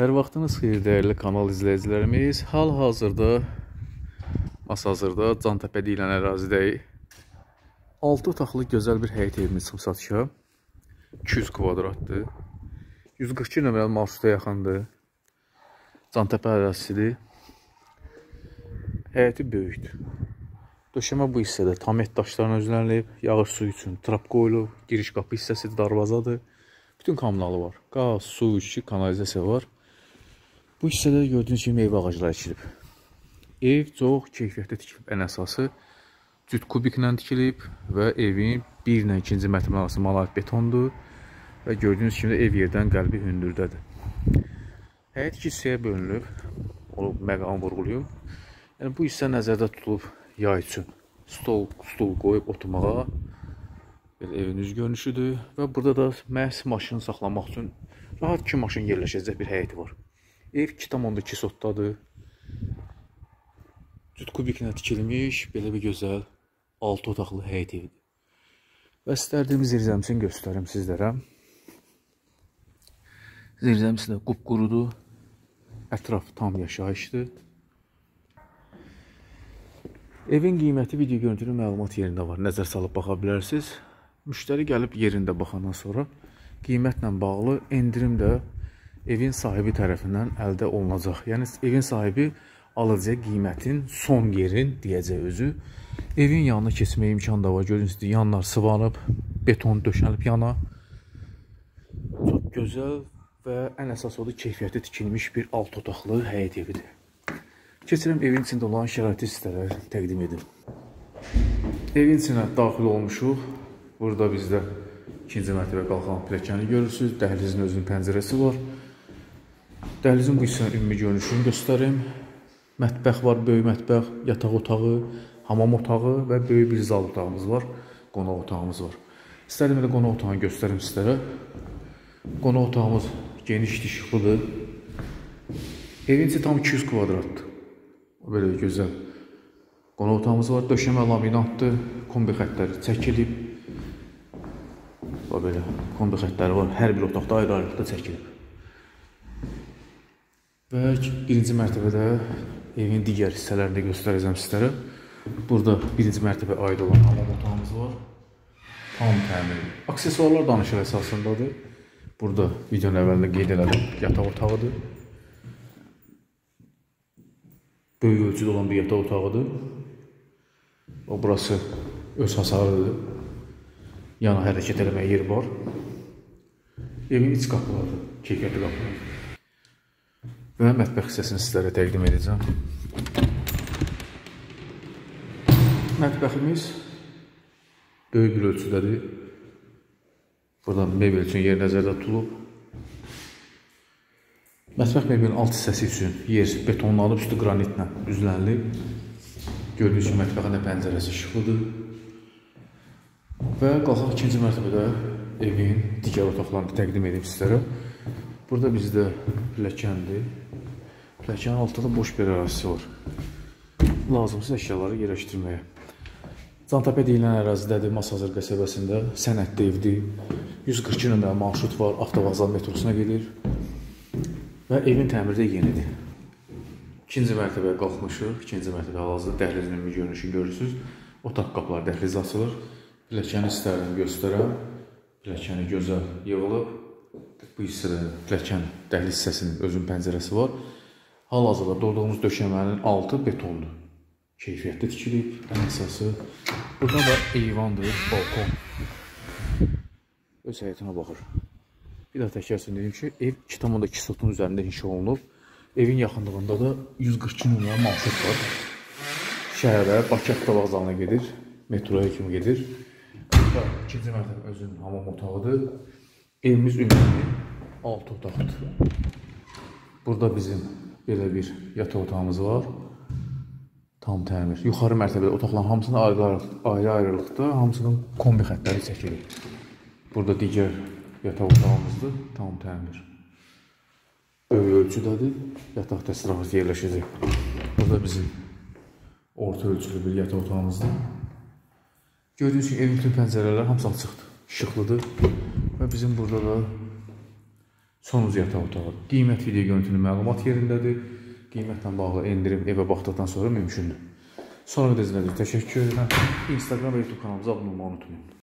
Hər vaxtınız xeyir dəyərli kanal izləyicilərimiz. Hal-hazırda Masazırda Cantəpə deyilən ərazidəyik. 6 otaqlı gözəl bir həyət evimiz çıxıb satışa. 200 kvadratdır. 142 nömrəli marşruta yaxındır. Cantəpə ərazisidir. Həyəti böyükdür. Döşəmə bu hissədə tamet daşlarına özlənilib, yağış su üçün trap qoyulub, giriş qapı hissəsi darvazadır. Bütün kommunalı var. Qaz, su, işçi, kanalizasiya var. Bu hissədə gördüyünüz kimi meyvə ağacları əkilib. Ev çox keyfiyyətli tikilib. Ən əsası cüt kubiklə tikilib və evin 1 ilə 2-ci mərtəbə arası malayit betondur və gördüyünüz kimi ev yerdən qəlbi hündürdədir. Həyət iki hissəyə bölünüb. Onu məqam vurğuluyum. Yəni bu hissə nəzərdə tutulub yay üçün. Stol, stul qoyub oturmağa belə evin üz görünüşüdür və burada da məhz maşını saxlamaq üçün rahat iki maşın yerləşəcək bir həyəti var. Ev 2,2 sotdadır. Cüt kubiklə tikilmiş, belə bir gözəl 6 otaqlı həyət evidir. Və istərdiyim zirzəmsini göstərim sizlərə. Zirzəmsi də qupqurudur. Ətraf tam yaşayışdır. Evin qiyməti video görüntülü məlumat yerində var. Nəzər salıb baxa bilərsiniz. Müştəri gəlib yerində baxandan sonra qiymətlə bağlı endirim də evin sahibi tərəfindən əldə olunacaq. Yəni evin sahibi alıcıya qiymətin son yerin deyəcək özü. Evin yanına keçməyə imkan da var. Görürsünüz, yanlar sıvanıb, beton döşənib yana. Çox gözəl və ən əsas odur keyfiyyətli tikilmiş bir alt otaqlı həyət evidir. Keçirəm evin içində olan şəraiti sizlərə təqdim edim. Evin içinə daxil olmuşuq. Burada bizdə ikinci mərtəbə qalxan pilləkəni görürsünüz. Dəhlizin özünün pəncərəsi var. Dəhlizin bu hissənin ümumi görünüşünü göstərim. Mətbəx var, böyük mətbəx, yataq otağı, hamam otağı və böyük bir zal otağımız var. Qonaq otağımız var. İstədim elə qonaq otağını göstərim sizlərə. Qonaq otağımız genişdir, işıqlıdır. Evin içi tam 200 kvadratdır. Belə gözəl. Qonaq otağımız var, döşəmə laminatdır, kombi xəttləri çəkilib. Və belə kombi xəttləri var, hər bir otaqda ayrı-ayrılıqda çəkilib. Və birinci mərtəbədə evin digər hissələrini də göstərəcəm sizlərə. Burada birinci mərtəbə aid olan hamam otağımız var. Tam təmir. Aksesuarlar danışır əsasındadır. Burada videonun əvvəlində qeyd elədim, yataq otağıdır. Böyük ölçüdə olan bir yataq otağıdır. O burası öz hasarıdır. Yana hərəkət eləməyə yer var. Evin iç qapıları, keyfiyyətli qapılar və mətbəx hissəsini sizlərə təqdim edəcəm. Mətbəximiz böyük bir ölçüdədir. Burada mebel üçün yer nəzərdə tutulub. Mətbəx mebelin alt hissəsi üçün yer betonlanıb, üstü qranitlə üzlənilib. Gördüyünüz kimi mətbəxin də pəncərəsi işıqlıdır. Və qalxaq ikinci mərtəbədə evin digər otaqlarını təqdim edib sizlərə. Burada bizdə pilləkəndir. Pilləkənin altında boş bir ərazisi var. Lazımsız əşyaları yerləşdirməyə. Cantəpə deyilən ərazidədir, Masazır qəsəbəsində. Sənətli evdir. 142 nömrəli marşrut var, avtovağzal metrosuna gedir. Və evin təmiri də yenidir. İkinci mərtəbəyə qalxmışıq. İkinci mərtəbə hal-hazırda dəhlizin ümumi görünüşünü görürsünüz. Otaq qapıları dəhliz açılır. Pilləkəni istərdim göstərəm. Pilləkəni gözəl yığılıb. Bu hissədə pilləkən dəhliz hissəsinin özünün pəncərəsi var. Hal-hazırda durduğumuz döşəmənin altı betondur. Keyfiyyətli tikilib, ən əsası. Burada da eyvandır, balkon. Öz həyətinə baxır. Bir daha təkərsin dedim ki, ev 2,2 sotun üzərində inşa olunub. Evin yaxınlığında da 142 nömrəli marşrut var. Şəhərə, Bakı avtovağzalına gedir, metroya kimi gedir. Burada ikinci mərtəbə özünün hamam otağıdır. Evimiz ümumi 6 otaqdır. Burada bizim belə bir yataq otağımız var. Tam təmir. Yuxarı mərtəbədə otaqların hamısının ayrı-ayrılıqda, hamısının kombi xəttləri çəkilir. Burada digər yataq otağımızdır, tam təmir. Böyük ölçüdədir, yataq təsərrüfatı yerləşəcək. Burada bizim orta ölçülü bir yataq otağımızdır. Gördüyünüz kimi evin bütün pəncərələri hamısı açıqdır, işıqlıdır. Və bizim burada da Sonuncu yataq otağı. Qiymət video görüntünün məlumat yerindədir. Qiymətlə bağlı endirim evə baxdıqdan sonra mümkündür. Sonra da izlədiyiniz təşəkkür edirəm. Instagram və YouTube kanalımıza abunə olmağı unutmayın.